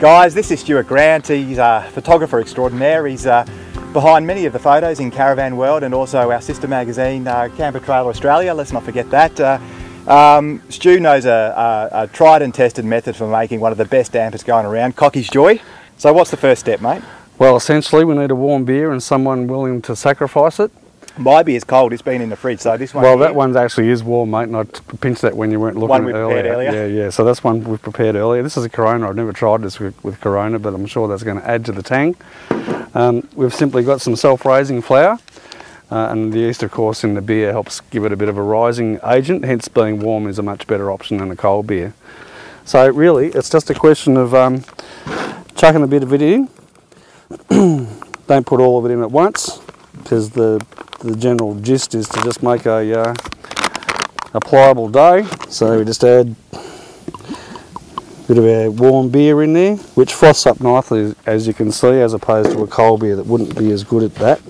Guys, this is Stuart Grant. He's a photographer extraordinaire. He's uh, behind many of the photos in Caravan World and also our sister magazine, uh, Camper Trailer Australia. Let's not forget that. Uh, um, Stu knows a, a, a, tried and tested method for making one of the best dampers going around, Cocky's Joy. So what's the first step, mate? Well, essentially we need a warm beer and someone willing to sacrifice it. My beer's cold, it's been in the fridge, so this one Well, here, that one actually is warm, mate, and I pinched that when you weren't looking one we earlier. earlier. Yeah, yeah, so that's one we've prepared earlier. This is a Corona, I've never tried this with, with Corona, but I'm sure that's going to add to the tang. Um, we've simply got some self-raising flour, uh, and the yeast, of course, in the beer helps give it a bit of a rising agent, hence being warm is a much better option than a cold beer. So really, it's just a question of um, chucking a bit of it in. Don't put all of it in at once, because the the general gist is to just make a, uh, a pliable dough. So we just add a bit of our warm beer in there, which froths up nicely as you can see, as opposed to a cold beer that wouldn't be as good at that.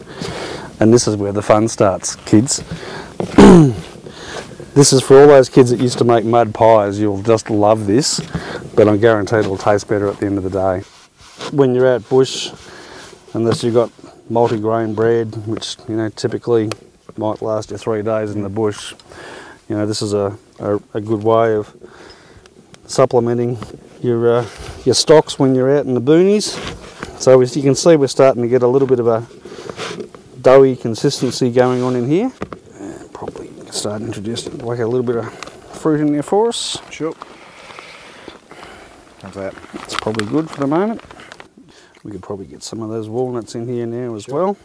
And this is where the fun starts, kids. this is for all those kids that used to make mud pies. You'll just love this, but I'm guaranteed it'll taste better at the end of the day. When you're out bush, unless you've got multi-grain bread, which you know typically might last you three days in the bush. You know, this is a, a, a good way of supplementing your uh, your stocks when you're out in the boonies. So as you can see, we're starting to get a little bit of a doughy consistency going on in here. And probably start introducing like a little bit of fruit in there for us. Sure. How's that? It's probably good for the moment. We could probably get some of those walnuts in here now as well.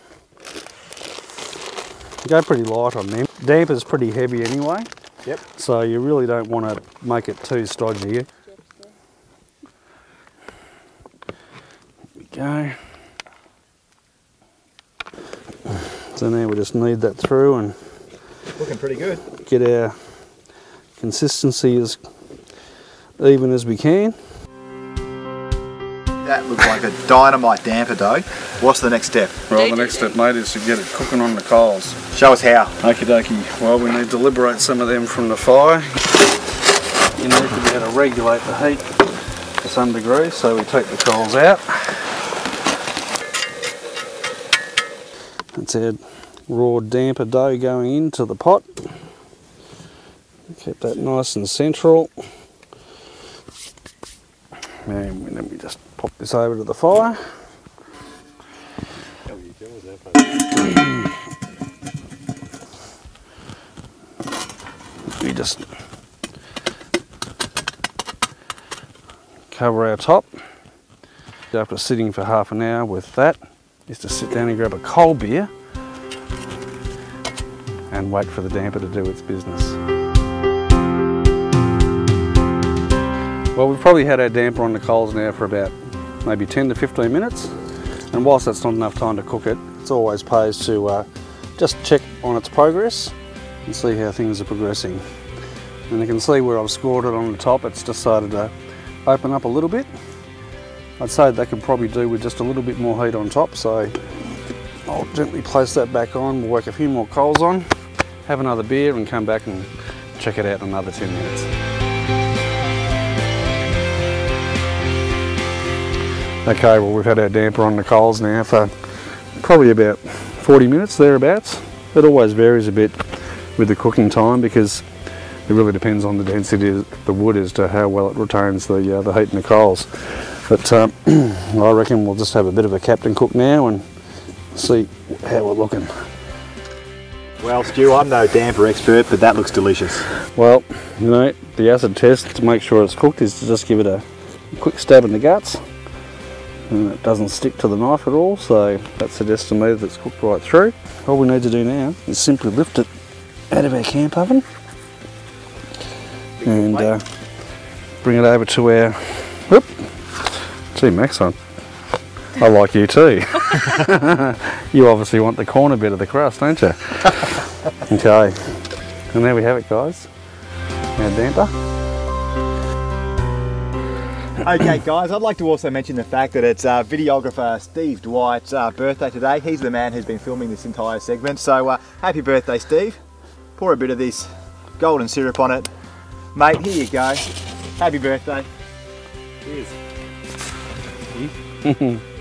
Go pretty light on them. Damp is pretty heavy anyway. Yep. So you really don't want to make it too stodgy. Here we go. So now we just knead that through and looking pretty good. Get our consistency as even as we can. That looks like a dynamite damper dough. What's the next step? Well, the next step, mate, is to get it cooking on the coals. Show us how. Okie dokie. Well, we need to liberate some of them from the fire. You need to be able to regulate the heat to some degree, so we take the coals out. Let's add raw damper dough going into the pot. Keep that nice and central. And then we just pop this over to the fire. we just cover our top. After sitting for half an hour with that, is to sit down and grab a cold beer and wait for the damper to do its business. Well, we've probably had our damper on the coals now for about maybe 10 to 15 minutes. And whilst that's not enough time to cook it, it's always pays to uh, just check on its progress and see how things are progressing. And you can see where I've scored it on the top, it's decided to open up a little bit. I'd say that could probably do with just a little bit more heat on top, so I'll gently place that back on, we'll work a few more coals on, have another beer and come back and check it out in another 10 minutes. Okay, well we've had our damper on the coals now for probably about 40 minutes thereabouts. It always varies a bit with the cooking time because it really depends on the density of the wood as to how well it retains the, uh, the heat in the coals. But um, I reckon we'll just have a bit of a captain cook now and see how we're looking. Well Stu, I'm no damper expert, but that looks delicious. Well, you know, the acid test to make sure it's cooked is to just give it a quick stab in the guts and it doesn't stick to the knife at all so that suggests to me that it's cooked right through. All we need to do now is simply lift it out of our camp oven and uh, bring it over to our, whoop, gee Max I, I like you too. you obviously want the corner bit of the crust don't you? okay, and there we have it guys, our damper. okay guys, I'd like to also mention the fact that it's uh, videographer Steve Dwight's uh, birthday today. He's the man who's been filming this entire segment. So uh, happy birthday Steve. Pour a bit of this golden syrup on it. Mate, here you go. Happy birthday. Cheers. Heath.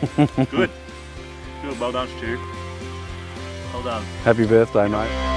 Good. Good. Well done, Stu. Well done. Happy birthday, mate.